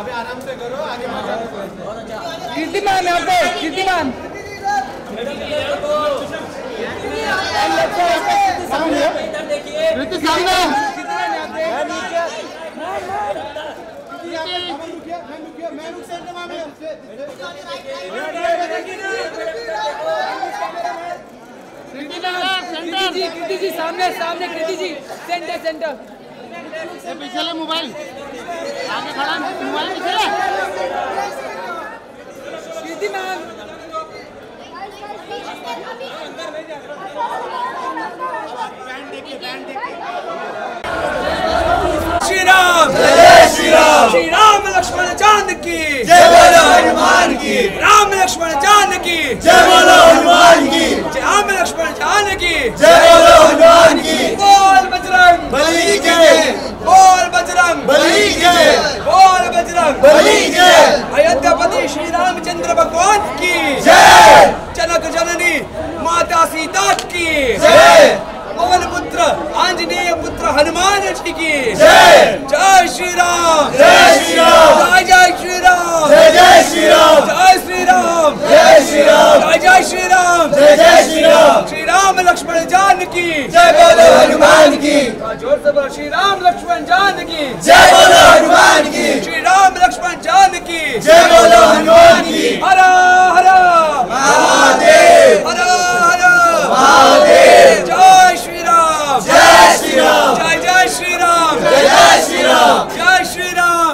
अभी आराम से करो आगे कीर्तिमान यहाँ पे कीर्तिमान। कृति जी कृति जी सामने सामने कृति जी सेंटर सेंटर पीछे ले मोबाइल। आगे खड़ा मोबाइल पीछे ले। कीर्तिमान श्री राम जय श्री राम श्री राम लक्ष्मण चाँद की। जय बोलो हनुमान की। राम लक्ष्मण चाँद की। जय बोलो हनुमान की जय राम लक्ष्मण चाँद की जय बोलो हनुमान की बोल बजरंग बली के बोल बजरंग। बली के बोल बजरंग। बली के अयोध्यापति श्री रामचंद्र भगवान की। जय। जनक जननी माता सीता की। जय। पवन पुत्र आंजनेय पुत्र हनुमान जी की। जय। जय श्री राम। जय श्री राम। जय जय श्री राम। जय जय श्री राम। जय श्री राम। जय श्री राम। जय जय श्री राम। जय जय श्री राम। श्री राम लक्ष्मण जान की। जय बोलो हनुमान की। सभा श्री राम लक्ष्मण जान की। जय बोलो हनुमान की। श्री राम लक्ष्मण जान की। जय बोलो हनुमान की। हरा हरा। महादेव। हरा हरा। महादेव। जय श्री राम जय श्री राम जय जय श्री राम जय जय श्री राम जय